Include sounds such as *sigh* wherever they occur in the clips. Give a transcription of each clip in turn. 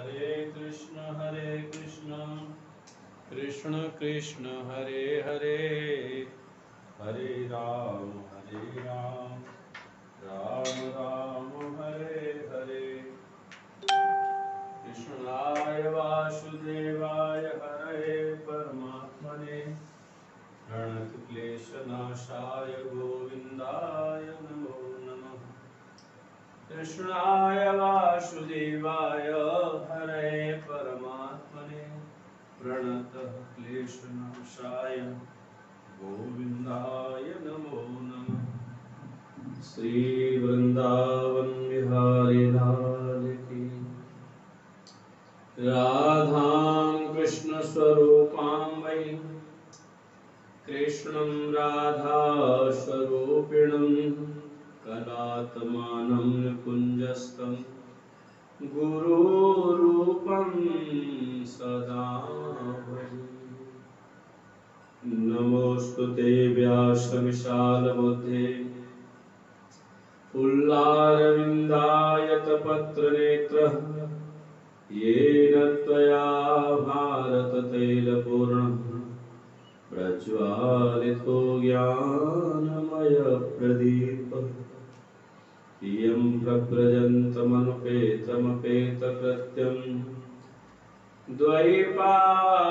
हरे कृष्ण हरे कृष्ण। कृष्ण कृष्ण, हरे हरे। हरे राम हरे राम। राम राम, हरे हरे। कृष्णाय वासुदेवाय हरे परमात्मने। प्रणतक्लेशनाशाय गोविन्दाय नमो नमः कृष्णाय वासुदेवाय हरे परमात्मने प्रणतः क्लेशनाशाय गोविन्दाय नमो नमः। श्री वृंदावन बिहारी लाल की राधां कृष्ण स्वरूपां वै कृष्णं राधा स्वरूपिणं कलात्मानं निकुञ्जस्थं गुरुरूपं सदा नमोऽस्तु ते व्यासविशालबुद्धे। पुल्लारविन्दायतपत्रनेत्रः येन त्वया भारततैलपूर्णः। प्रज्वालितो ज्ञानमयप्रदीपः द्वैपायनो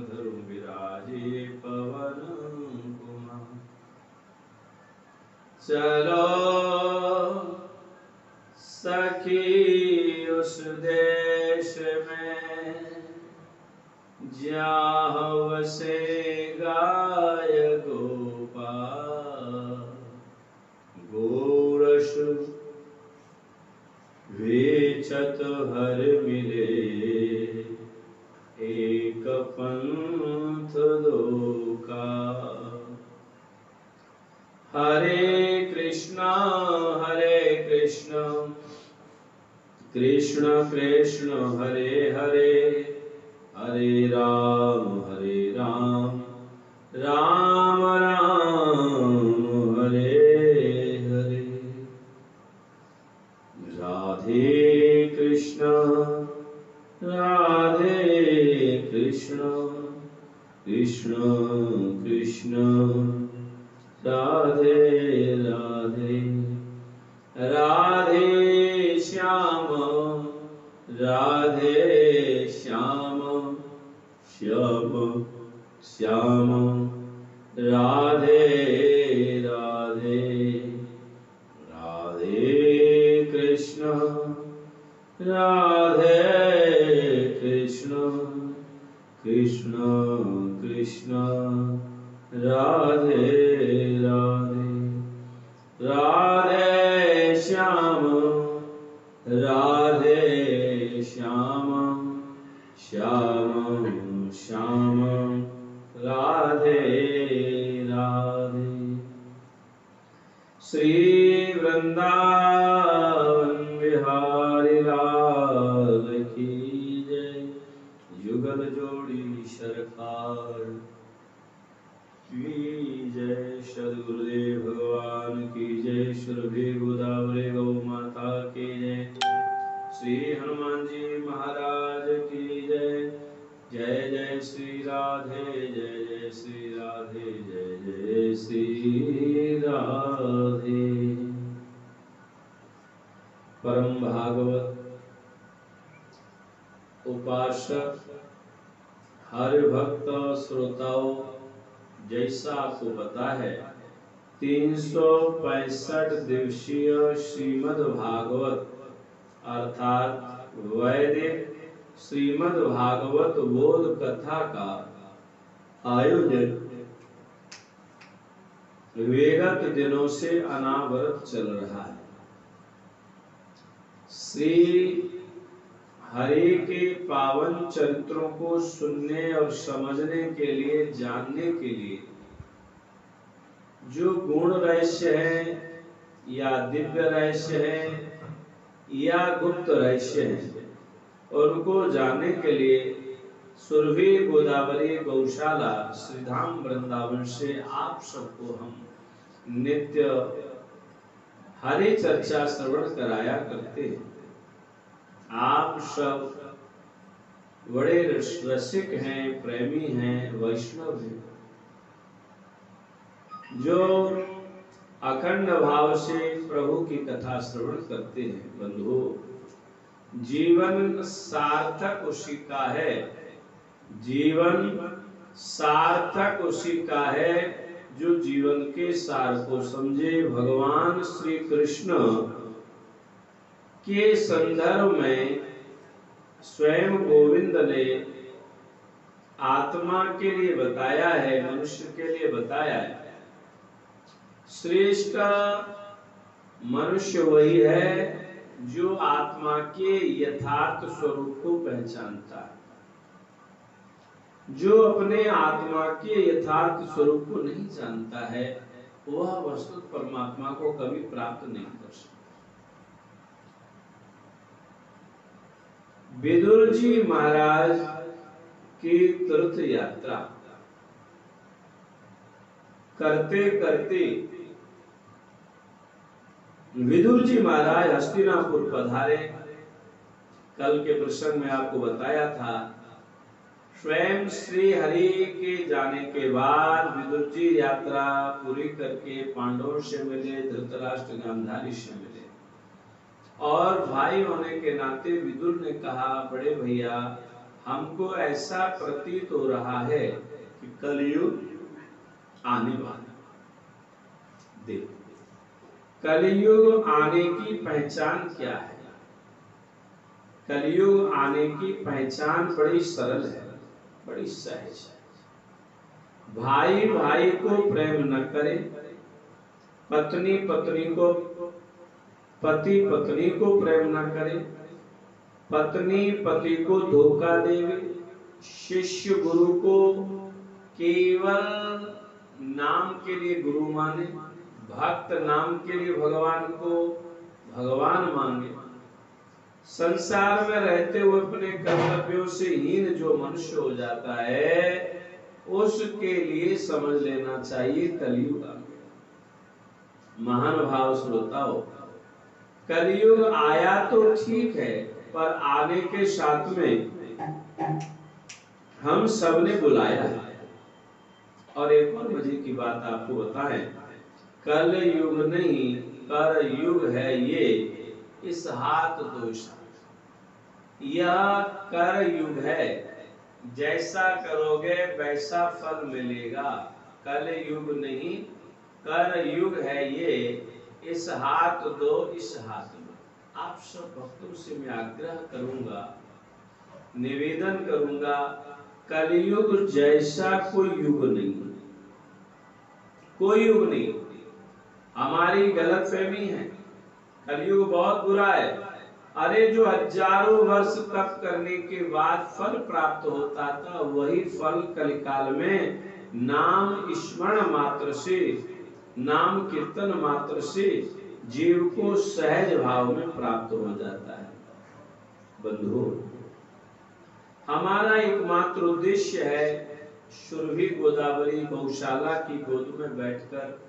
धरु विराजे पवन कुमार। चलो सखी, उस देश में जहाँ वसे गाय गोपाल। गोरस वेचत हर मिले। एक पंथ का हरे कृष्णा, हरे कृष्ण। कृष्ण कृष्ण, हरे हरे। हरे राम हरे राम। राम राम, हरे हरे। राधे कृष्ण राधे कृष्ण कृष्ण कृष्ण। राधे राधे। राधे श्याम राधे श्याम। श्याम श्याम। राधे राधे। राधे कृष्ण। राधे कृष्ण कृष्ण राधे राधे। राधे श्याम राधे श्याम। श्याम उपासक हरि भक्त श्रोताओं, जैसा आपको पता है, तीन सौ पैंसठ दिवसीय श्रीमद् भागवत, अर्थात वैदिक श्रीमद् भागवत बोध कथा का आयोजन। विगत दिनों से अनावरत चल रहा है। श्री हरे के पावन चरित्रों को सुनने और समझने के लिए, जानने के लिए। जो गुण रहस्य है, या दिव्य रहस्य है, या गुप्त रहस्य है और उनको जानने के लिए सुरभि गोदावरी गौशाला, श्रीधाम वृंदावन से आप सबको हम नित्य हरि चर्चा श्रवण कराया करते हैं। आप सब बड़े रसिक हैं, प्रेमी हैं, वैष्णव हैं। जो अखंड भाव से प्रभु की कथा श्रवण करते हैं, बंधु, जीवन सार्थक उसी का है। जीवन सार्थक उसी का है जो जीवन के सार को समझे। भगवान श्री कृष्ण के संदर्भ में स्वयं गोविंद ने आत्मा के लिए बताया है, मनुष्य के लिए बताया है। श्रेष्ठ मनुष्य वही है जो आत्मा के यथार्थ स्वरूप को पहचानता है। जो अपने आत्मा के यथार्थ स्वरूप को नहीं जानता है, वह वस्तु परमात्मा को कभी प्राप्त नहीं कर सकता। विदुर जी महाराज की तीर्थ यात्रा। करते करते विदुर जी महाराज हस्तिनापुर पधारे। कल के प्रसंग में आपको बताया था, स्वयं श्री हरि के जाने के बाद विदुर जी यात्रा पूरी करके पांडवों से मिले, धृतराष्ट्र गांधारी से मिले। और भाई होने के नाते विदुर ने कहा, बड़े भैया, हमको ऐसा प्रतीत हो रहा है कि कलयुग आने वाला देखो, कलयुग आने की पहचान क्या है? कलयुग आने की पहचान बड़ी सरल है, बड़ी सहज है। भाई भाई को प्रेम न करे, पत्नी पत्नी को पति पत्नी को प्रेम न करे, पत्नी पति को धोखा देवे, शिष्य गुरु को केवल नाम के लिए गुरु माने, भक्त नाम के लिए भगवान को भगवान मांगे संसार में रहते हुए अपने कर्तव्यों से हीन जो मनुष्य हो जाता है, उसके लिए समझ लेना चाहिए कलयुग महान भाव श्रोताओं कलयुग आया तो ठीक है, पर आने के साथ में हम सबने बुलाया है। और एक और मज़े की बात आपको बताएँ कल युग नहीं कर युग है ये, इस हाथ दोष यह कर युग है, जैसा करोगे वैसा फल मिलेगा। कल युग नहीं कर युग है ये इस हाथ दो, इस हाथ दो। आप सब भक्तों से मैं आग्रह करूँगा, निवेदन करूँगा, कलयुग जैसा कोई युग नहीं कोई युग नहीं हमारी गलत फहमी है। कलयुग बहुत बुरा है। अरे, जो हज़ारों वर्ष तप करने के बाद फल प्राप्त होता था, वही फल कलिकाल में नाम स्मरण मात्र से नाम कीर्तन मात्र से जीव को सहज भाव में प्राप्त हो जाता है। बंधु हमारा एकमात्र उद्देश्य है सुरभि गोदावरी गौशाला की गोद में बैठकर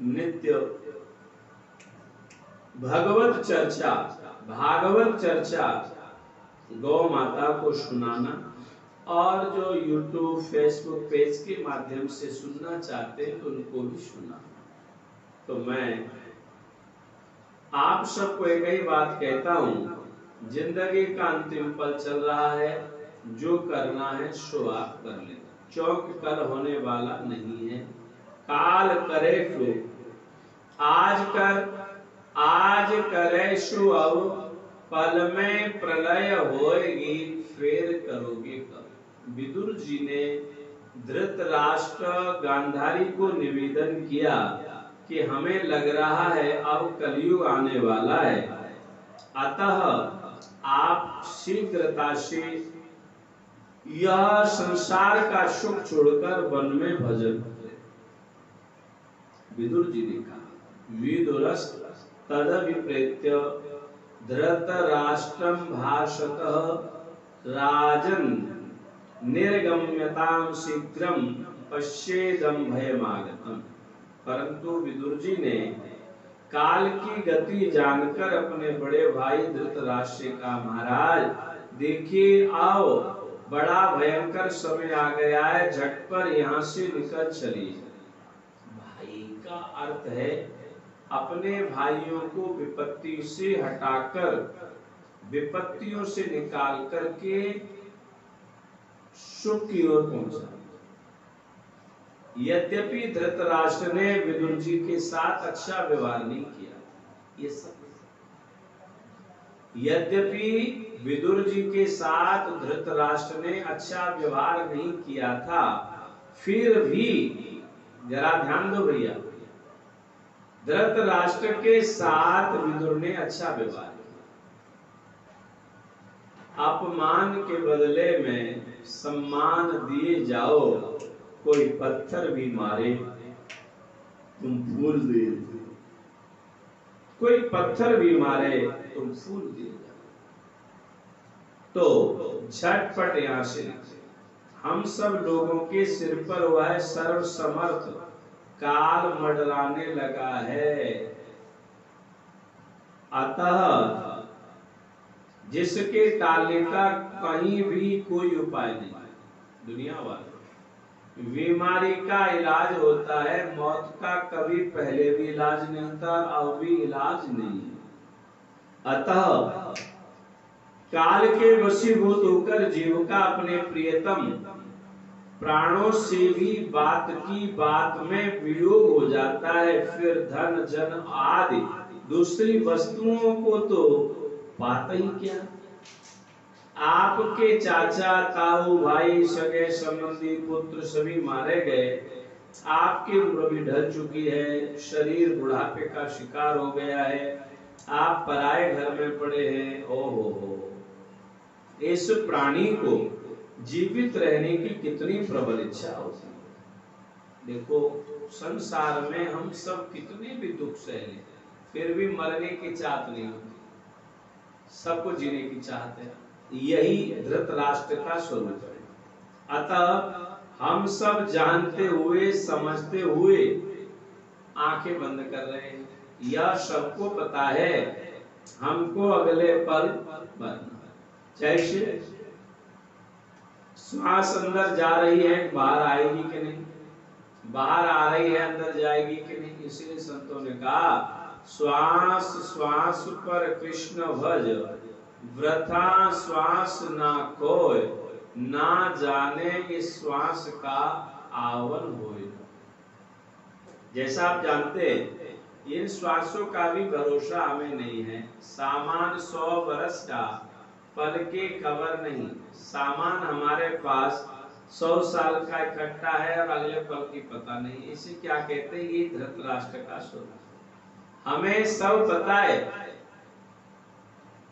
नित्य भगवत चर्चा भागवत चर्चा गौ माता को सुनाना और जो YouTube, फेसबुक पेज के माध्यम से सुनना चाहते हैं तो उनको भी सुना तो मैं आप सबको एक ही बात कहता हूँ। ज़िंदगी का अंतिम पल चल रहा है। जो करना है सो आप कर ले। चौक कल होने वाला नहीं है। काल करे सो आज कर, आज करे सो अब पल में प्रलय होएगी, फिर करोगे कब? विदुर जी ने धृतराष्ट्र गांधारी को निवेदन किया। कि हमें लग रहा है अब कलयुग आने वाला है। अतः आप शीघ्रता से यह संसार का सुख छोड़कर वन में भजन विदुर जी ने कहा विदुरस तद विप्रेत्य धृत राष्ट्रम भाषत राजन निर्गम्यताम शीघ्रम पश्चेदम भयमागतम। परंतु विदुर जी ने काल की गति जानकर अपने बड़े भाई धृतराष्ट्र का महाराज, देखिए आओ, बड़ा भयंकर समय आ गया है, झट पर यहाँ से निकल चली भाई का अर्थ है, अपने भाइयों को विपत्ति से हटाकर, विपत्तियों से निकाल करके सुख की ओर पहुँचा। यद्यपि धृतराष्ट्र ने विदुर जी के साथ अच्छा व्यवहार नहीं किया, ये सब यद्यपि विदुर जी के साथ धृतराष्ट्र ने अच्छा व्यवहार नहीं किया था, फिर भी, जरा ध्यान दो भैया, धृतराष्ट्र के साथ विदुर ने अच्छा व्यवहार किया। अपमान के बदले में सम्मान दिए जाओ कोई पत्थर भी मारे, तुम फूल दे कोई पत्थर भी मारे, तुम फूल दे तो झटपट यहाँ से, हम सब लोगों के सिर पर वह सर्व समर्थ काल मडराने लगा है। अतः जिसके टालने का कहीं भी कोई उपाय नहीं, दुनिया वाले। बीमारी का इलाज होता है, मौत का कभी पहले भी इलाज नहीं होता, अब भी इलाज नहीं अतः काल के वशीभूत होकर जीव का अपने प्रियतम प्राणों से भी बात की बात में वियोग हो जाता है, फिर धन, जन आदि दूसरी वस्तुओं को तो पाता ही क्या? आपके चाचा ताऊ भाई, सगे संबंधी, पुत्र सभी मारे गए। आपकी उम्र भी ढल चुकी है, शरीर बुढ़ापे का शिकार हो गया है। आप पराए घर में पड़े हैं ओ हो। हो इस प्राणी को जीवित रहने की कितनी प्रबल इच्छा होती है। देखो, संसार में हम सब कितने भी दुख सहले, फिर भी मरने की चाहत नहीं होती। सबको जीने की चाहते हैं। यही धृतराष्ट्र का स्वरूप है। अतः हम सब जानते हुए, समझते हुए आँखें बंद कर रहे हैं। यह सबको पता है। हमको अगले पल मरना जैसे श्वास अंदर जा रही है, बाहर आएगी कि नहीं? बाहर आ रही है, अंदर जाएगी कि नहीं? इसलिए संतों ने कहा, श्वास श्वास पर कृष्ण भज व्रथा श्वास ना कोय, ना जाने इस श्वास का आवन हो जैसा आप जानते इन श्वासों का भी भरोसा हमें नहीं है। सामान सौ वर्ष का, पल के खबर नहीं। सामान हमारे पास सौ साल का इकट्ठा है और अगले पल की पता नहीं। इसे क्या कहते हैं? ये धृतराष्ट्र का स्वरूप। हमें सब पता है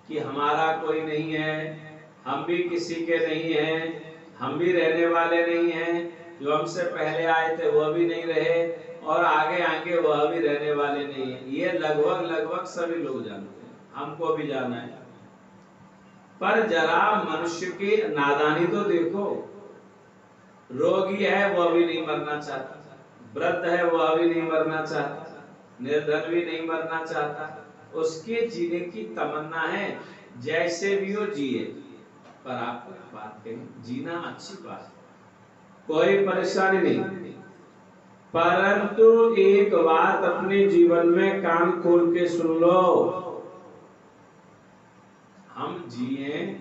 कि हमारा कोई नहीं है, हम भी किसी के नहीं हैं, हम भी रहने वाले नहीं हैं। जो हमसे पहले आए थे, वह भी नहीं रहे, और आगे आगे वह भी रहने वाले नहीं है। ये लगभग लगभग सभी लोग जानते हैं। हमको भी जाना है। पर जरा मनुष्य की नादानी तो देखो। रोगी है, वह भी नहीं मरना चाहता। वृद्ध है, वह भी नहीं मरना चाहता। निर्धन भी नहीं मरना चाहता। उसके जीने की तमन्ना है। जैसे भी हो जिए। पर आपको बात कही, जीना अच्छी बात कोई परेशानी नहीं। परंतु एक बात अपने जीवन में कान खोल के सुन लो। हम जिए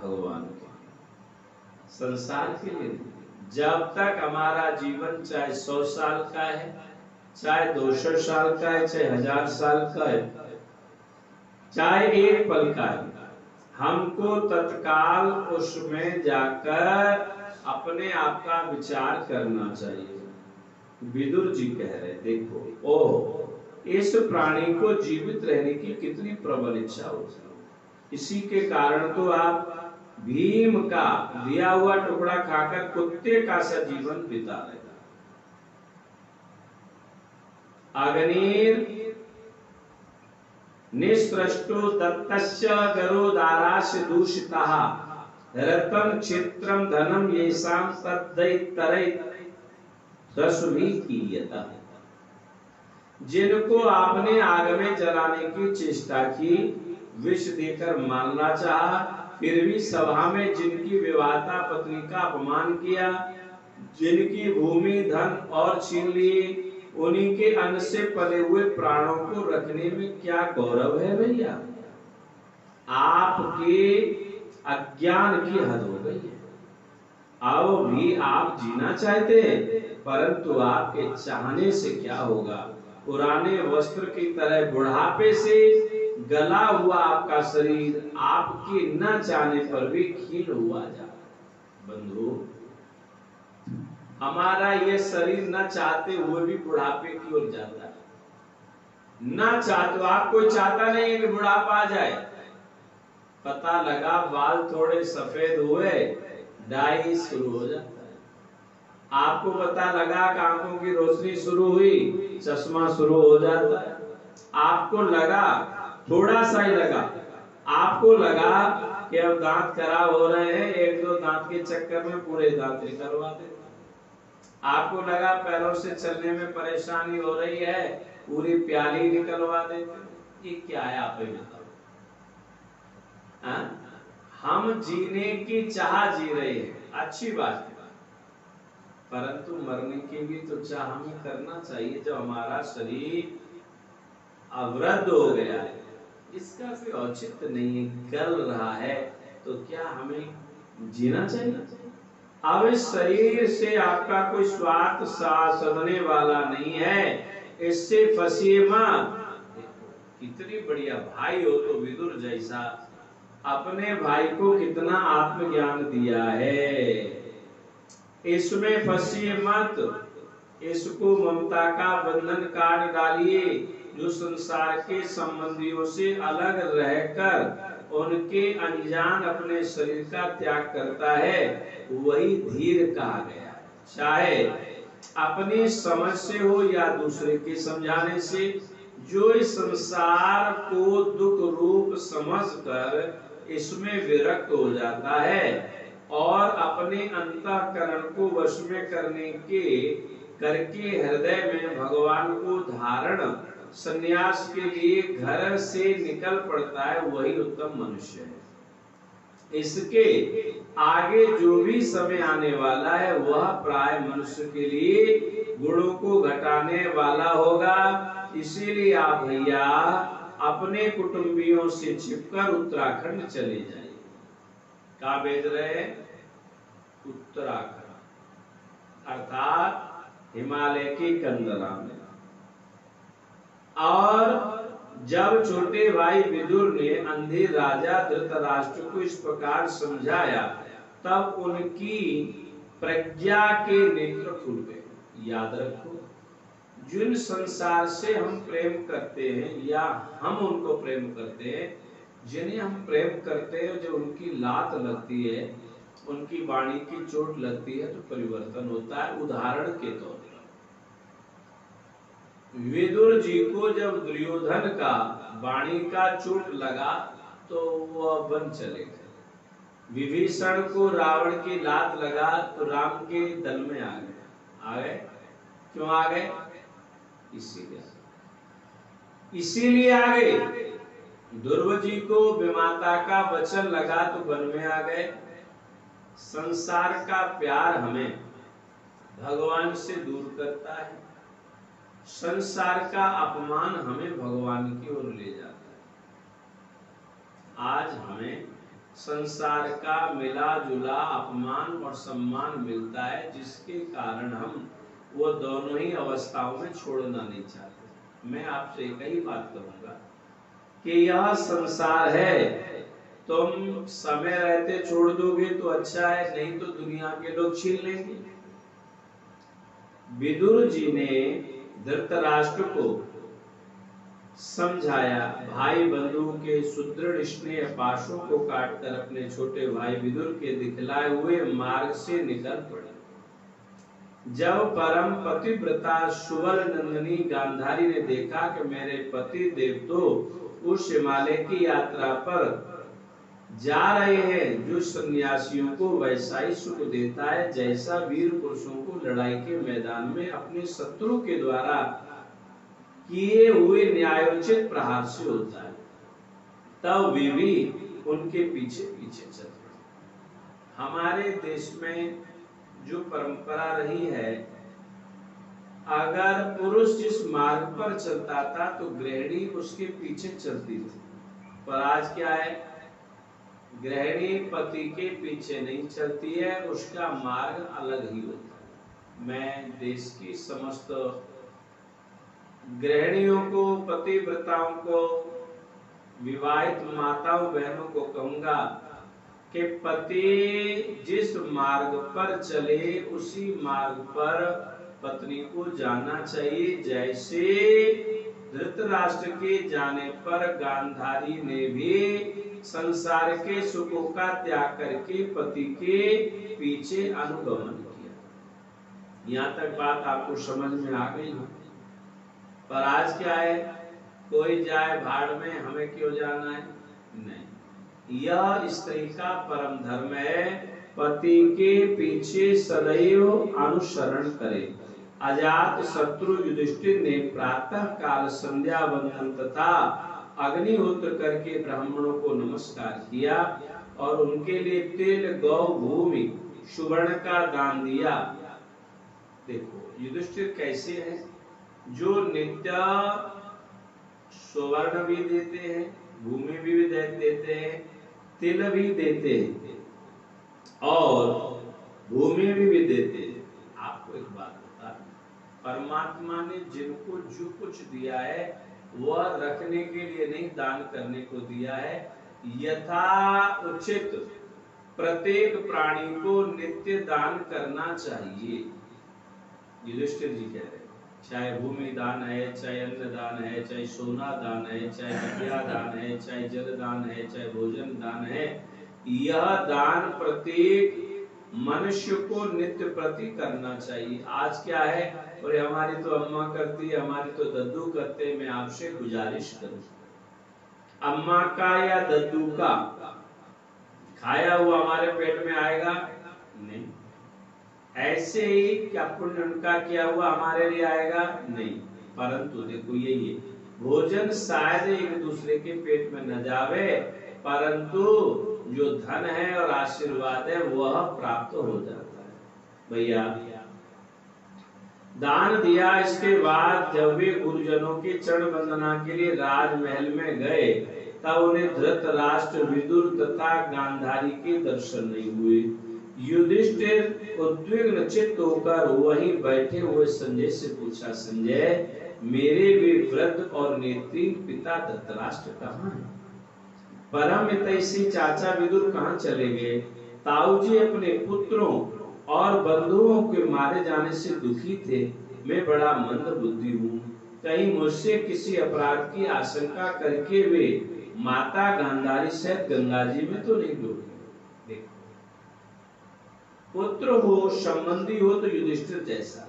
भगवान के। संसार के लिए। जब तक हमारा जीवन चाहे सौ साल का है चाहे दो सौ साल का है, चाहे हज़ार साल का है, चाहे एक पल का है, हमको तत्काल उसमें जाकर अपने आप का विचार करना चाहिए। विदुर जी कह रहे देखो ओ इस प्राणी को जीवित रहने की कितनी प्रबल इच्छा होती इसी के कारण तो आप भीम का दिया हुआ टुकड़ा खाकर कुत्ते का सा जीवन बिता रहे अग्निर निष्प्रष्टो दत्तस्य गरुदारास्य दूषितः। रतम चित्रम धनम येषाम तद्दैतरै रसुमीकीयता जिनको आपने आग में जलाने की चेष्टा की, विष देकर मारना चाहा, फिर भी सभा में जिनकी विवाहता पत्नी का अपमान किया, जिनकी भूमि, धन और छीन लिए उन्हीं के अन्न से पले हुए प्राणों को रखने में क्या गौरव है भैया? आपके अज्ञान की हद हो गई है। आओ भी आप जीना चाहते हैं, परंतु आपके चाहने से क्या होगा? पुराने वस्त्र की तरह बुढ़ापे से गला हुआ आपका शरीर आपके न चाहने पर भी खील हुआ जा बंधु हमारा ये शरीर न चाहते हुए भी बुढ़ापे की ओर जाता है। न चाहते आप कोई चाहता नहीं है कि बुढ़ापा आ जाए। पता लगा बाल थोड़े सफ़ेद हुए, डाई शुरू हो जाता है। आपको पता लगा आँखों की रोशनी शुरू हुई, चश्मा शुरू हो जाता है। आपको लगा, थोड़ा सा ही लगा। आपको लगा कि अब दांत खराब हो रहे हैं, एक दो दांत के चक्कर में पूरे दांत निकलवा देते आपको लगा पैरों से चलने में परेशानी हो रही है, पूरी प्याली निकलवा देते ये क्या है आप ही बताओ? हाँ? हम जीने की चाह जी रहे हैं। अच्छी बात है। परंतु मरने की भी तो चाह हमें करना चाहिए जब हमारा शरीर अवरुद्ध हो गया है। इसका कोई औचित्य नहीं गल रहा है तो क्या हमें जीना चाहिए? अब इस शरीर से आपका कोई स्वार्थ सदने वाला नहीं है। इससे फंसिए मत। कितनी बढ़िया भाई हो तो विदुर जैसा। अपने भाई को कितना आत्मज्ञान दिया है। इसमें फंसिए मत। इसको ममता का बंधन काट डालिए, जो संसार के संबंधियों से अलग रहकर उनके अनजान अपने शरीर का त्याग करता है, वही धीर कहा गया। चाहे अपनी समझ से हो या दूसरे के समझाने से, जो इस संसार को दुख रूप समझकर इसमें विरक्त हो जाता है और अपने अंतकरण को वश में करने के, करके हृदय में भगवान को धारण सन्यास के लिए घर से निकल पड़ता है, वही उत्तम मनुष्य है। इसके आगे जो भी समय आने वाला है, वह प्राय मनुष्य के लिए गुणों को घटाने वाला होगा। इसीलिए आप भैया, अपने कुटुंबियों से छिपकर उत्तराखंड चले जाइए। कहा भेज रहे? उत्तराखंड। अर्थात हिमालय की कंदरा में। और जब छोटे भाई विदुर ने अंधे राजा धृतराष्ट्र को इस प्रकार समझाया, तब उनकी प्रज्ञा के नेत्र खुल गए। याद रखो, जिन संसार से हम प्रेम करते हैं या हम उनको प्रेम करते हैं, जिन्हें हम प्रेम करते हैं, जब उनकी लात लगती है, उनकी वाणी की चोट लगती है तो परिवर्तन होता है। उदाहरण के तौर विदुर जी को जब दुर्योधन का वाणी का चोट लगा तो वह बन चले गए। विभीषण को रावण की लात लगा तो राम के दल में आ गए। आ गए? क्यों आ गए? इसीलिए। इसीलिए आ गए। ध्रुव जी को विमाता का वचन लगा तो वन में आ गए। संसार का प्यार हमें भगवान से दूर करता है। संसार का अपमान हमें भगवान की ओर ले जाता है। आज हमें संसार का मिला जुला अपमान और सम्मान मिलता है, जिसके कारण हम वो दोनों ही अवस्थाओं में छोड़ना नहीं चाहते। मैं आपसे एक ही बात कहूँगा कि यह संसार है। तुम समय रहते छोड़ दोगे तो अच्छा है, नहीं तो दुनिया के लोग छीन लेंगे। विदुर जी ने धृतराष्ट्र को समझाया भाई बंधु के सुदृढ़ स्नेह पाशों को काटकर अपने छोटे भाई विदुर के दिखलाए हुए मार्ग से निकल पड़े। जब परम पतिव्रता सुवल नंदनी गांधारी ने देखा कि मेरे पति देव तो उस हिमालय की यात्रा पर जा रहे हैं, जो सन्यासियों को वैसा ही सुख देता है, जैसा वीर पुरुषों लड़ाई के मैदान में अपने शत्रु के द्वारा किए हुए न्यायोचित प्रहार से होता है। तब वे भी उनके पीछे पीछे चल हमारे देश में जो परंपरा रही है, अगर पुरुष जिस मार्ग पर चलता था तो गृहिणी उसके पीछे चलती थी। पर आज क्या है? गृहिणी पति के पीछे नहीं चलती है, उसका मार्ग अलग ही होता है। मैं देश की समस्त गृहिणियों को, पतिव्रताओं को, विवाहित माताओं, बहनों को कहूँगा कि पति जिस मार्ग पर चले, उसी मार्ग पर पत्नी को जाना चाहिए। जैसे धृतराष्ट्र के जाने पर गांधारी ने भी संसार के सुखों का त्याग करके पति के पीछे अनुगमन यहाँ तक बात आपको समझ में आ गई हो पर आज क्या है? कोई जाए भाड़ में, हमें क्यों जाना है? नहीं। यह स्त्री का परम धर्म है। पति के पीछे सदैव अनुसरण करे। अजात शत्रु युधिष्ठिर ने प्रातः काल संध्या बंधन तथा अग्निहोत्र करके ब्राह्मणों को नमस्कार किया और उनके लिए तेल, गौ, भूमि, सुवर्ण का दान दिया। देखो युधिष्ठिर कैसे हैं? जो नित्य सुवर्ण भी देते हैं भूमि भी देते हैं तिल भी देते हैं और भूमि भी, भी देते हैं। आपको एक बात बता परमात्मा ने जिनको जो कुछ दिया है वह रखने के लिए नहीं दान करने को दिया है। यथा उचित प्रत्येक प्राणी को नित्य दान करना चाहिए। युधिष्ठिर जी कह रहे चाहे भूमि दान है, चाहे अन्न दान है, चाहे सोना दान है, चाहे विद्या दान है, चाहे जल दान है, चाहे भोजन दान है, यह दान प्रत्येक मनुष्य को नित्य प्रति करना चाहिए। आज क्या है? और हमारी तो अम्मा करती है, हमारी तो दद्दू करते मैं आपसे गुजारिश करूँ। अम्मा का या दद्दू का? खाया हुआ हमारे पेट में आएगा ऐसे ही क्या पुण्य उनका किया हुआ हमारे लिए आएगा? नहीं। परंतु देखो यही है भोजन शायद एक दूसरे के पेट में न जावे, परंतु जो धन है और आशीर्वाद है, वह प्राप्त हो जाता है। भैया, दान दिया इसके बाद जब वे गुरुजनों के चरण वंदना के लिए राजमहल में गए, तब उन्हें धृत राष्ट्र विदुर तथा गांधारी के दर्शन नहीं हुए। युधिष्ठिर उद्विग्न चित्त होकर वहीं बैठे हुए संजय से पूछा, संजय, मेरे वे वृद्ध और नेत्री पिता धृतराष्ट्र कहाँ हैं? परम हितैषी चाचा विदुर कहाँ चले गए? ताऊ जी अपने पुत्रों और बंधुओं के मारे जाने से दुखी थे। मैं बड़ा मंद बुद्धि हूँ। कहीं मुझसे किसी अपराध की आशंका करके वे माता गांधारी सहित गंगा जी में तो नहीं डूबे। पुत्र हो, संबंधी हो तो युधिष्ठिर जैसा।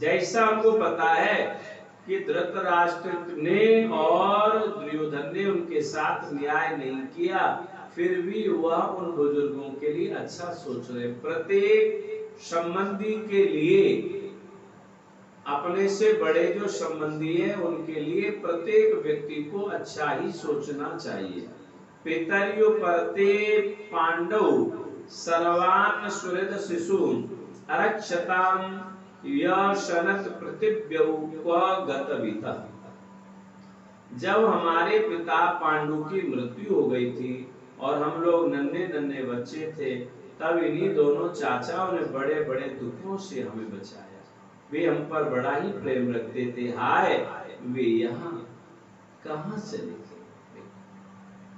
जैसा उनको पता है कि धृतराष्ट्र ने और दुर्योधन ने उनके साथ न्याय नहीं किया, फिर भी वह उन बुज़ुर्गों के लिए अच्छा सोच रहे। प्रत्येक संबंधी के लिए, अपने से बड़े जो संबंधी है, उनके लिए प्रत्येक व्यक्ति को अच्छा ही सोचना चाहिए। पितरियो परते पांडव सर्वान यशनत जब हमारे पिता पांडु की मृत्यु हो गई थी और हम लोग नन्हे नन्हे बच्चे थे, तब इन्हीं दोनों चाचाओं ने बड़े बड़े दुखों से हमें बचाया। वे हम पर बड़ा ही प्रेम रखते थे। हाय, वे यहाँ कहा चले?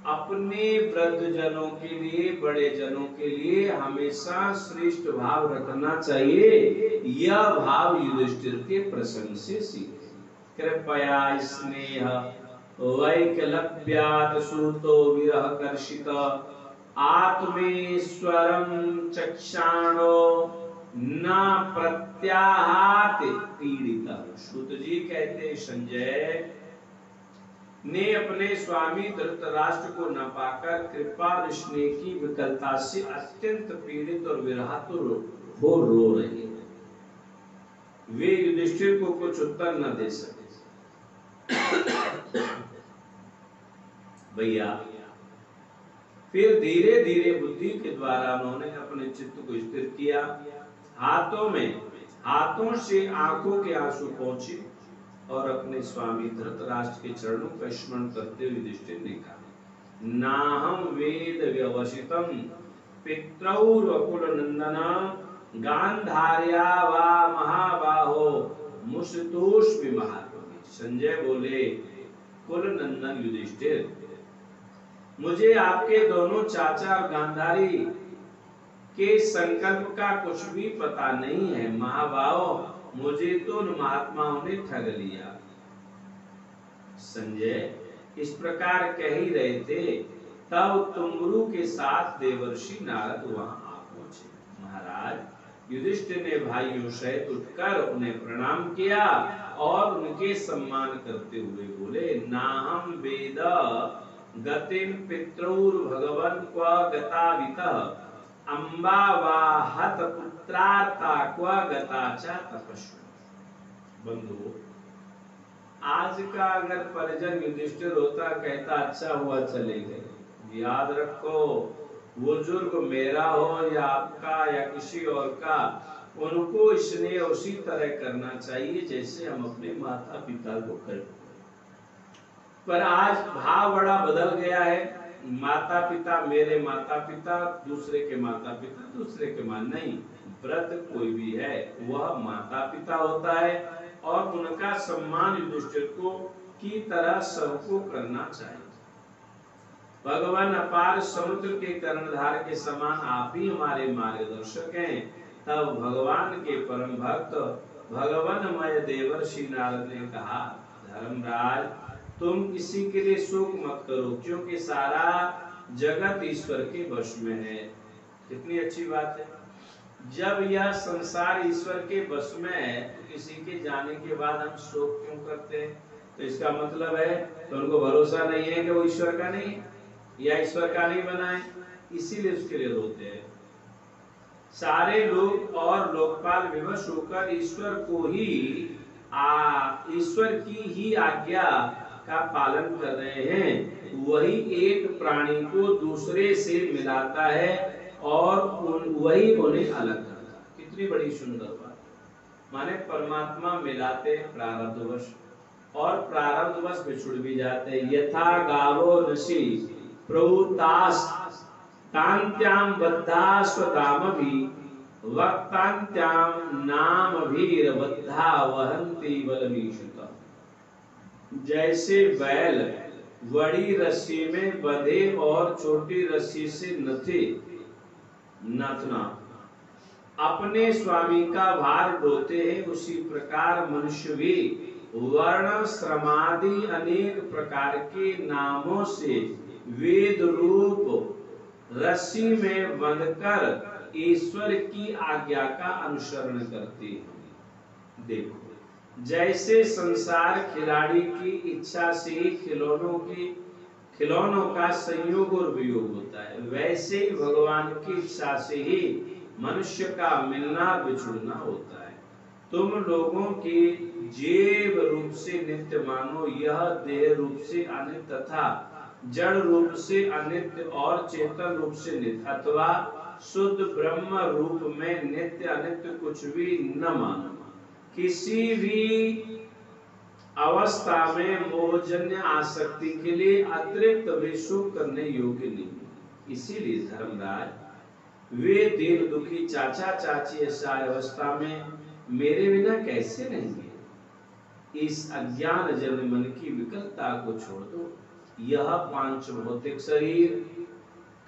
अपने वृद्ध जनों के लिए बड़े जनों के लिए हमेशा श्रेष्ठ भाव रखना चाहिए। यह भाव युधिष्ठिर के प्रसंग से सीखे कृपया स्नेह वैकलव्यात सूतो विरह कर्षित। आत्मेश्वरम चक्षाणो न प्रत्याहात पीड़ित। श्रुत जी कहते संजय ने अपने स्वामी धृतराष्ट्र को न पाकर कृपा ऋषि की विकलता से अत्यंत पीड़ित और विरातुर हो रो रहे हैं। वे युधिष्ठिर को कुछ उत्तर न दे सके। भैया, फिर धीरे धीरे बुद्धि के द्वारा उन्होंने अपने चित्त को स्थिर किया। हाथों में, हाथों से आँखों के आँसू पहुँचे। और अपने स्वामी धृतराष्ट्र के चरणों का स्मरण करते हुए युधिष्ठिर ने कहा नाहम वेद व्यवसितम पितृकुल नंदन गांधार्या वा महाबाहो, मुस्तोष संजय बोले, कुल नंदन युधिष्ठिर, मुझे आपके दोनों चाचा और गांधारी के संकल्प का कुछ भी पता नहीं है। महाबाहो मुझे तो महात्माओं ने ठग लिया। संजय, इस प्रकार कह ही रहे थे, तब तुमरु के साथ देवर्षि नारद वहाँ आ पहुँचे। महाराज, युधिष्ठिर ने भाइयों सहित उठकर उन्हें प्रणाम किया और उनके सम्मान करते हुए बोले नाहम वेद गतिम पितृर भगवन क्व गतावित अम्बा पुत्रार्ता क्व गताचा तपस्वी। बंधु, आज का अगर परिजन युधिष्ठिर होता, कहता अच्छा हुआ चले गए। याद रखो, बुज़ुर्ग मेरा हो या आपका या किसी और का, उनको स्नेह उसी तरह करना चाहिए जैसे हम अपने माता पिता को करते पर आज भाव बड़ा बदल गया है। माता पिता मेरे माता पिता दूसरे के माता पिता दूसरे के मान नहीं, व्रत कोई भी है, वह माता पिता होता है और उनका सम्मान को की तरह सबको करना चाहिए। भगवान अपार समुद्र के कर्णधार के समान आप ही हमारे मार्गदर्शक हैं। तब भगवान के परम भक्त भगवान मय देवर श्री नारद ने कहा, धर्मराज तुम किसी के लिए शोक मत करो, क्योंकि सारा जगत ईश्वर के वश में है। कितनी अच्छी बात है। जब यह संसार ईश्वर के बस में है तो किसी के जाने के बाद हम शोक क्यों करते हैं? तो इसका मतलब है तो उनको भरोसा नहीं है कि वो ईश्वर का नहीं या ईश्वर का नहीं बनाए इसीलिए उसके लिए रोते हैं। सारे लोग और लोकपाल विवश होकर ईश्वर को ही ईश्वर की ही आज्ञा का पालन कर रहे हैं, वही एक प्राणी को दूसरे से मिलाता है और उन, वही उन्हें अलग करता है। कितनी बड़ी सुंदर बात। माने परमात्मा मिलाते प्रारब्धवश और प्रारब्धवश बिछुड़ भी जाते यथा गावो नशी, प्रभु तास तांत्याम बद्धा स्वदाम भी वक्तांत्याम नाम भीर बद्धा वहंती बलमीशुत। जैसे बैल बड़ी रस्सी में बधे और छोटी रस्सी से नथे। नथना, अपने स्वामी का भार ढोते हैं, उसी प्रकार मनुष्य भी। वर्ण श्रमादि अनेक प्रकार के नामों से वेद रूप रस्सी में बंधकर ईश्वर की आज्ञा का अनुसरण करते हैं। देखो जैसे संसार खिलाड़ी की इच्छा से ही खिलौनों की, खिलौनों का संयोग और वियोग होता है, वैसे ही भगवान की इच्छा से ही मनुष्य का मिलना बिछुड़ना होता है। तुम लोगों की जीव रूप से नित्य मानो, यह देह रूप से अनित्य तथा जड़ रूप से अनित्य और चेतन रूप से नित्य, अथवा शुद्ध ब्रह्म रूप में नित्य अनित्य कुछ भी न मानो। किसी भी अवस्था में मोहजन्य आसक्ति के लिए अतिरिक्त विश्व करने योग्य नहीं इसीलिए धर्मराज, वे दीन दुखी चाचा चाची ऐसा अवस्था में मेरे बिना कैसे रहेंगे? इस अज्ञान जन मन की विकलता को छोड़ दो। यह पाँच भौतिक शरीर,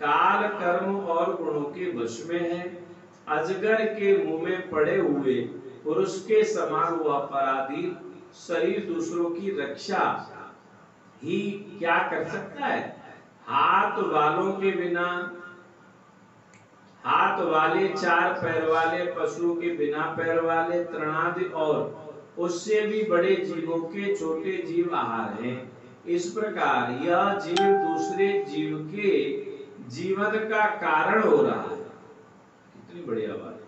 काल कर्म और गुणों के वश में है। अजगर के मुँह में पड़े हुए पुरुष के समान हुआ अपराधी शरीर दूसरों की रक्षा ही क्या कर सकता है? हाथ वालों के बिना, हाथ वाले चार पैर वाले, पशुओं के बिना पैर वाले, तृणादि और उससे भी बड़े जीवों के छोटे जीव आहार हैं। इस प्रकार यह जीव दूसरे जीव के जीवन का कारण हो रहा है। कितनी बढ़िया बात।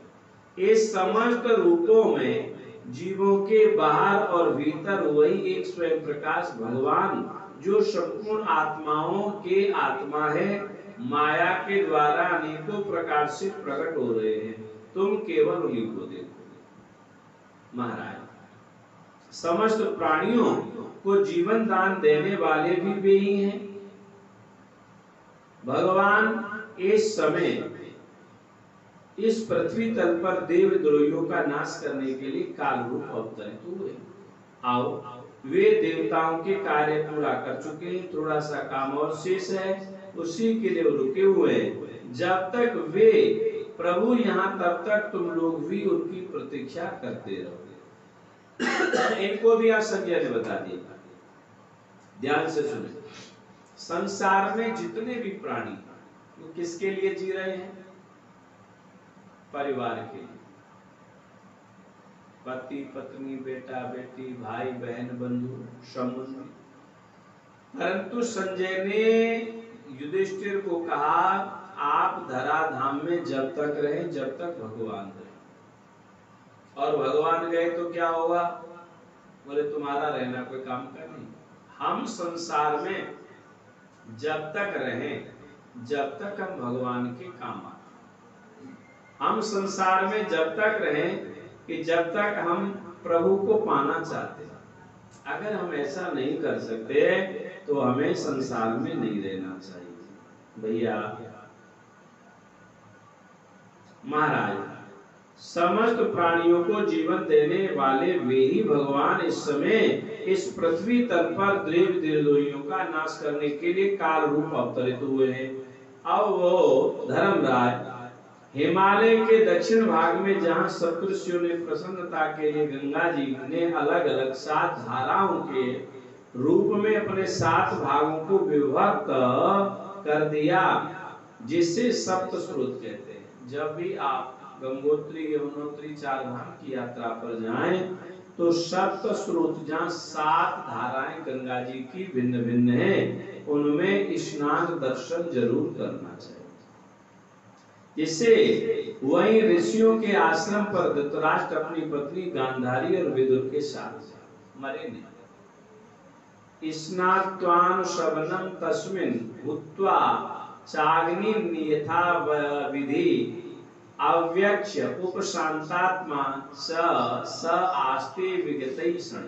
इस समस्त रूपों में जीवों के बाहर और भीतर वही एक स्वयं प्रकाश भगवान, जो संपूर्ण आत्माओं के आत्मा है, माया के द्वारा अनेकों प्रकार से प्रकट हो रहे हैं। तुम केवल उन्हीं को देखो। महाराज, समस्त प्राणियों को जीवन दान देने वाले भी वे ही हैं। भगवान, इस समय इस पृथ्वी तल पर देव द्रोहियों का नाश करने के लिए काल रूप अवतरित हुए। आओ, वे देवताओं के कार्य पूरा कर चुके हैं थोड़ा सा काम और शेष है, उसी के लिए रुके हुए हैं। जब तक वे, प्रभु यहाँ तब तक तुम लोग भी उनकी प्रतीक्षा करते रहो *coughs* इनको भी आज संजय ने बता दिया ध्यान से सुने। संसार में जितने भी प्राणी, वो किसके लिए जी रहे हैं? परिवार के लिए। पति, पत्नी, बेटा, बेटी, भाई, बहन, बंधु संबंधी परंतु संजय ने युधिष्ठिर को कहा, आप धराधाम में जब तक रहे, जब तक भगवान रहे। और भगवान गए तो क्या होगा? बोले, तुम्हारा रहना कोई काम का नहीं। हम संसार में जब तक रहे, जब तक हम भगवान के काम हम संसार में जब तक रहें कि जब तक हम प्रभु को पाना चाहते अगर हम ऐसा नहीं कर सकते तो हमें संसार में नहीं रहना चाहिए। भैया, महाराज, समस्त प्राणियों को जीवन देने वाले वे ही भगवान इस समय इस पृथ्वी तल पर देव देवदोइयों का नाश करने के लिए काल रूप अवतरित हुए हैं। अब वो धर्मराज हिमालय के दक्षिण भाग में जहाँ सप्तषियों ने प्रसन्नता के लिए गंगा जी ने अलग अलग सात धाराओं के रूप में अपने सात भागों को विभक्त कर दिया, जिसे सप्त स्रोत कहते हैं। जब भी आप गंगोत्री, यमुनोत्री चार धाम की यात्रा पर जाएँ तो सप्त स्रोत जहाँ सात धाराएँ गंगा जी की भिन्न भिन्न हैं, उनमें स्नान दर्शन ज़रूर करना चाहिए। जिससे वही ऋषियों के आश्रम पर धृतराष्ट्र अपनी पत्नी गांधारी और विदुर के साथ मरे नहीं। तस्मिन नियथा विधि अव्यक्ष उपशांतात्मा स स आस्ते विगतैषण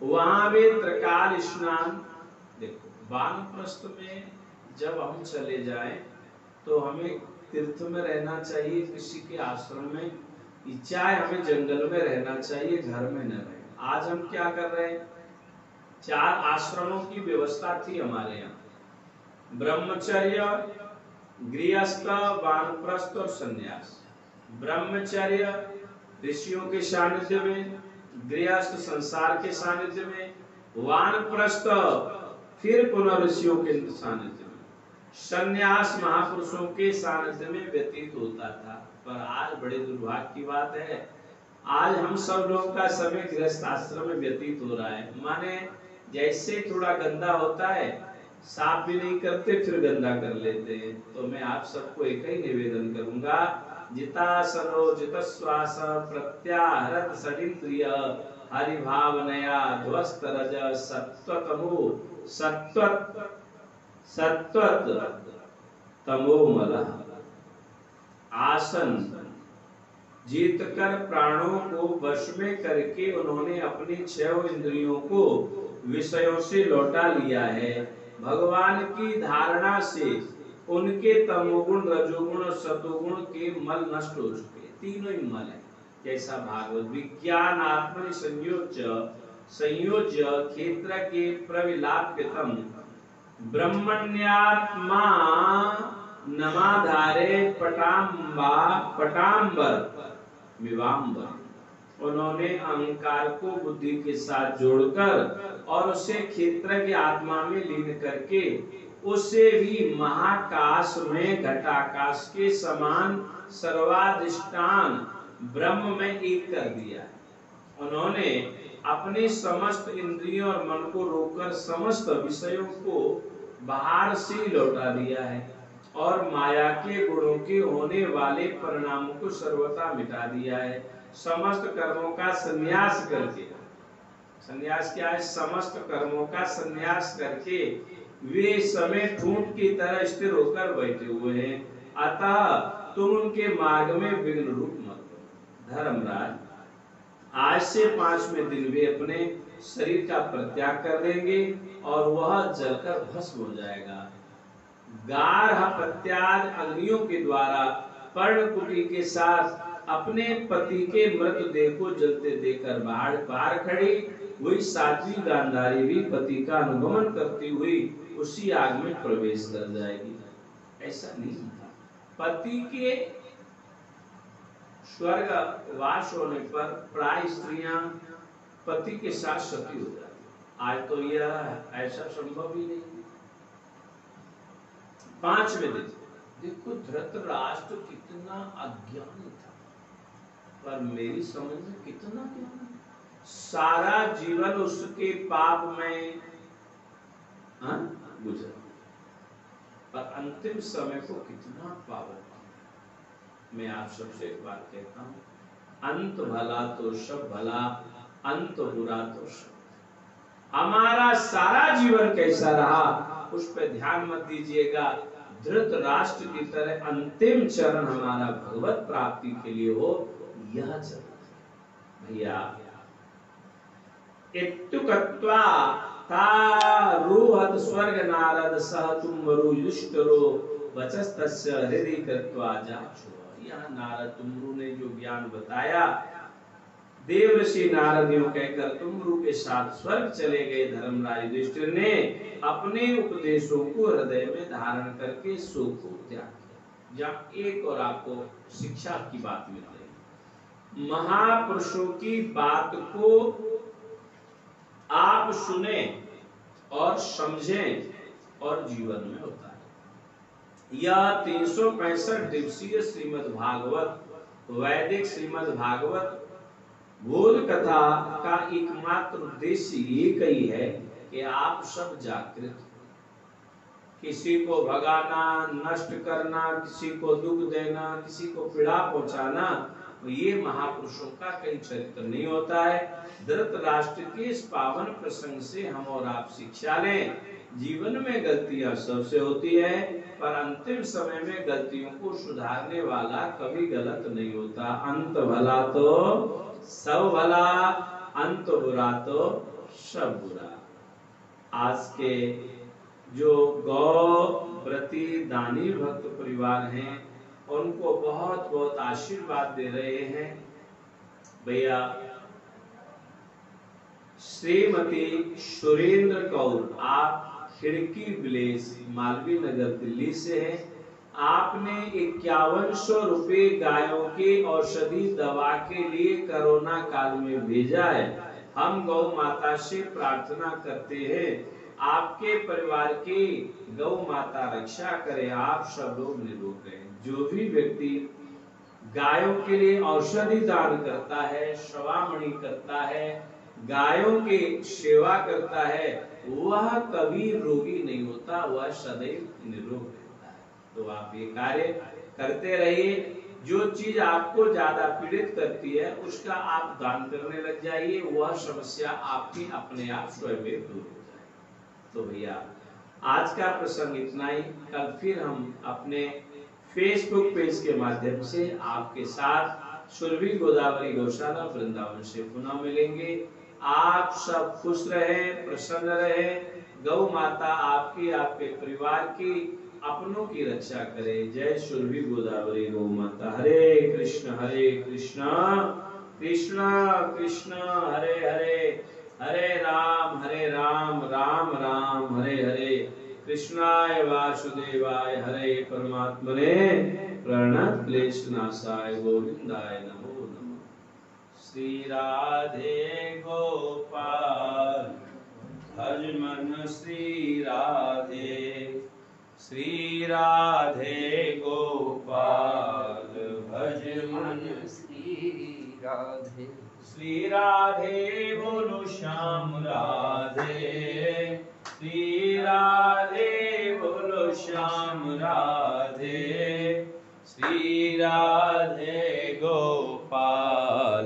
वहाँ भी त्रिकाल स्नान देखो वानप्रस्थ में जब हम चले जाए तो हमें तीर्थ में रहना चाहिए, किसी के आश्रम में। चाहे हमें जंगल में रहना चाहिए, घर में न रहे। आज हम क्या कर रहे हैं? चार आश्रमों की व्यवस्था थी हमारे यहाँ। ब्रह्मचर्य, गृहस्थ, वानप्रस्थ और संन्यास। ब्रह्मचर्य, ऋषियों के सानिध्य में, गृहस्थ संसार के सानिध्य में, वानप्रस्थ, फिर पुनः ऋषियों के सानिध्य संन्यास महापुरुषों के सानिध्य में व्यतीत होता था। पर आज बड़े दुर्भाग्य की बात है। आज हम सब लोग का समय गृहस्थ आश्रम में व्यतीत हो रहा है। माने जैसे थोड़ा गंदा होता है, साफ़ भी नहीं करते, फिर गंदा कर लेते हैं। तो मैं आप सबको एक ही निवेदन करूँगा जिता सरो जित श्वास प्रत्याहरत सडिंद्रिय हरि भावनया ध्वस्त रज सत्वतमो सत्वत सत्वत तमोमल आसन। जीत कर प्राणों को वश में करके उन्होंने अपनी छह इंद्रियों को विषयों से लौटा लिया है। भगवान की धारणा से उनके तमोगुण, रजोगुण और सतोगुण के मल नष्ट हो चुके तीनों ही मल है। जैसा भागवत विज्ञान आत्म संयोज संयोज क्षेत्र के प्रविलाप्यतम ब्रह्मण्यात्मा नमाधारे पटाम्बा, पटाम्बर, विवाम्बर। उन्होंने अहंकार को बुद्धि के साथ जोड़कर और उसे क्षेत्र के आत्मा में लीन करके उसे भी महाकाश में घटाकाश के समान सर्वाधिष्ठान ब्रह्म में एक कर दिया। उन्होंने अपने समस्त इंद्रियों और मन को रोककर समस्त विषयों को बाहर से लौटा दिया है और माया के गुणों के होने वाले परिणामों को सर्वथा मिटा दिया है। समस्त कर्मों का संन्यास करके। संन्यास क्या है? समस्त कर्मों का संन्यास करके वे समय ठूंठ की तरह स्थिर होकर बैठे हुए हैं। अतः तुम उनके मार्ग में विघ्न रूप मत धर्मराज। आज से पाँचवें दिन वे अपने शरीर का प्रत्याग कर देंगे और वह जलकर भस्म हो जाएगा। गाढ़ प्रत्याग अग्नियों के द्वारा पर्णकुटी के साथ अपने पति के मृतदेह को जलते देकर बाहर पार खड़ी। हुई साध्वी गांधारी भी पति का अनुगमन करती हुई उसी आग में प्रवेश कर जाएगी। ऐसा नहीं था। पति के स्वर्ग वास होने पर प्राय स्त्रियाँ पति के साथ सती हो जाती आज तो यह ऐसा संभव ही नहीं। पाँचवें दिन। देखो धृतराष्ट्र कितना अज्ञान था। पर मेरी समझ में कितना ज्ञान सारा जीवन उसके पाप में हाँ, गुजर। पर अंतिम समय को कितना पावन मैं आप सबसे एक बात कहता हूँ, अंत भला तो सब भला, अंत बुरा तो सब। हमारा सारा जीवन कैसा रहा, उस पर ध्यान मत दीजिएगा। धृत राष्ट्र की तरह अंतिम चरण हमारा भगवत प्राप्ति के लिए हो, यह चरण भैया इत्युक्त्वा तारुहत स्वर्ग नारद सह तुम मरु युष्टरो वचस्तस्य हृदय कृत्वा जाचो। यहाँ नारद तुमरु ने जो ज्ञान बताया, देव ऋषि नारद यूँ कहकर तुमरु के साथ स्वर्ग चले गए धर्मराज युधिष्ठिर ने अपने उपदेशों को हृदय में धारण करके शोक को त्याग किया। एक और आपको शिक्षा की बात मिल रही महापुरुषों की बात को आप सुने और समझें और जीवन में होता यह तीन सौ पैंसठ दिवसीय श्रीमद भागवत वैदिक श्रीमद भागवत बोध कथा का एकमात्र उद्देश्य एक ही है कि आप सब जागृत। किसी को भगाना, नष्ट करना, किसी को दुख देना, किसी को पीड़ा पहुंचाना ये महापुरुषों का कई चरित्र नहीं होता है। धृत राष्ट्र के इस पावन प्रसंग से हम और आप शिक्षा लें। जीवन में गलतियाँ सबसे होती है, पर अंतिम समय में गलतियों को सुधारने वाला कभी गलत नहीं होता। अंत भला तो सब भला, अंत बुरा तो सब बुरा। आज के जो गौ, व्रती, दानी भक्त परिवार हैं, उनको बहुत बहुत आशीर्वाद दे रहे हैं। भैया, श्रीमती सुरेंद्र कौर, आप खिड़की विलेज मालवीय नगर दिल्ली से है। आपने इक्यावन सौ रुपए गायों के औषधि दवा के लिए कोरोना काल में भेजा है। हम गौ माता से प्रार्थना करते हैं। आपके परिवार की गौ माता रक्षा करे। आप सब लोग निरोग रहे। जो भी व्यक्ति गायों के लिए औषधि दान करता है, श्रवामणि करता है, गायों की सेवा करता है वह कभी रोगी नहीं होता, वह सदैव निरोग रहता है। तो आप ये कार्य करते रहिए। जो चीज़ आपको ज़्यादा पीड़ित करती है, उसका आप दान करने लग जाइए। वह समस्या आपकी अपने आप स्वयं दूर हो जाए। तो भैया, आज का प्रसंग इतना ही। कल फिर हम अपने फेसबुक पेज के माध्यम से आपके साथ सुरभि गोदावरी गौशाला वृंदावन से पुनः मिलेंगे। आप सब खुश रहे, प्रसन्न रहे। गौ माता आपकी, आपके परिवार की, अपनों की रक्षा करे। जय सुरभि गोदावरी गौ माता। हरे कृष्ण हरे कृष्ण। कृष्ण कृष्ण, हरे हरे। हरे राम हरे राम राम राम। हरे हरे। कृष्णाय वासुदेवाय। हरे परमात्मने। प्रणत क्लेश नाशाय। गोविंदाय नमो श्री राधे गोपाल। भज मन श्री राधे। श्री राधे गोपाल, भज मन। श्री राधे श्री राधे बोलो श्याम राधे। श्री राधे बोलो श्याम राधे। श्री राधे गोपाल।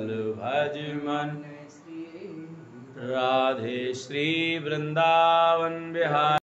भज मन श्री राधे श्री वृंदावन बिहार।